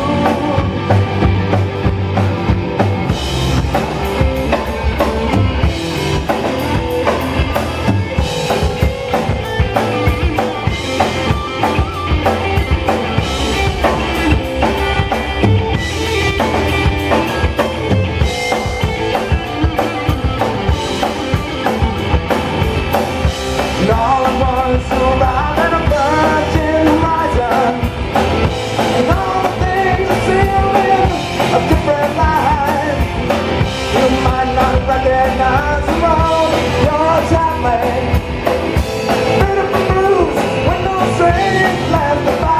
Oh. Left the fire.